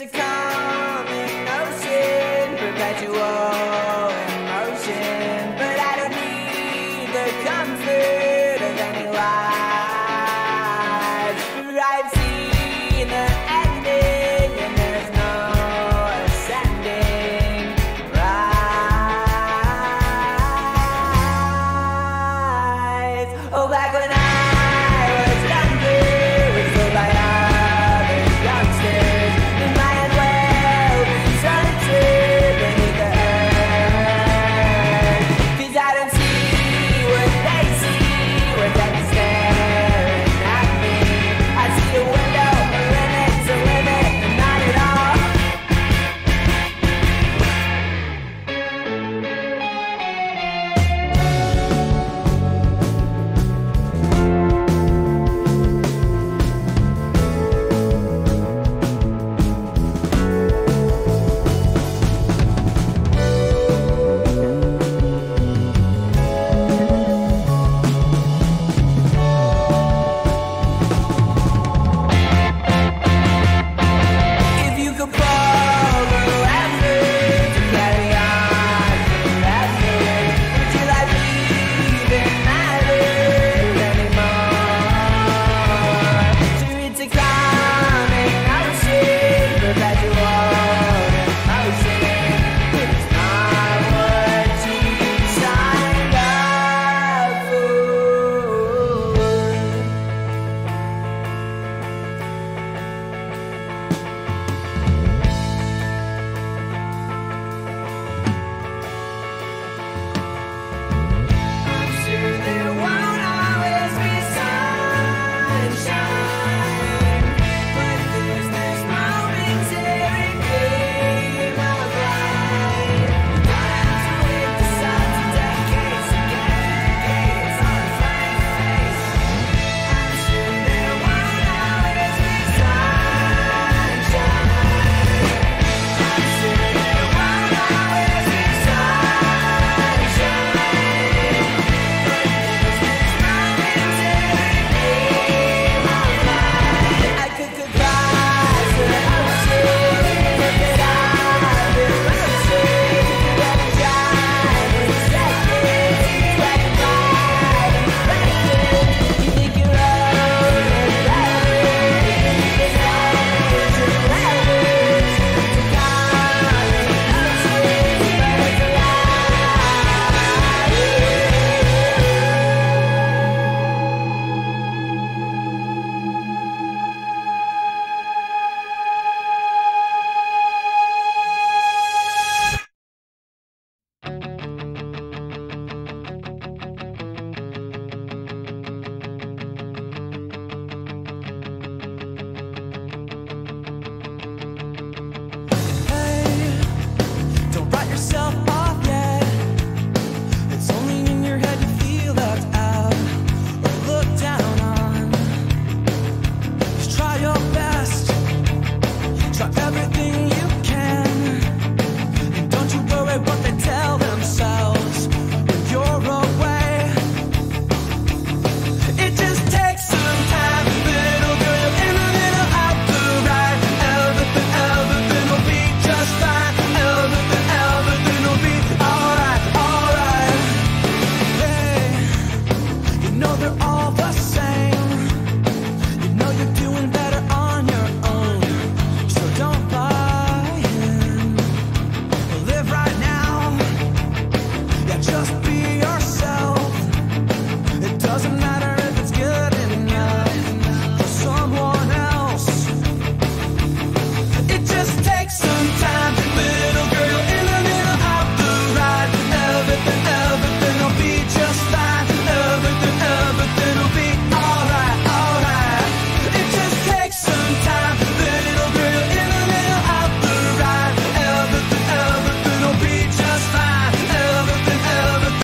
it's a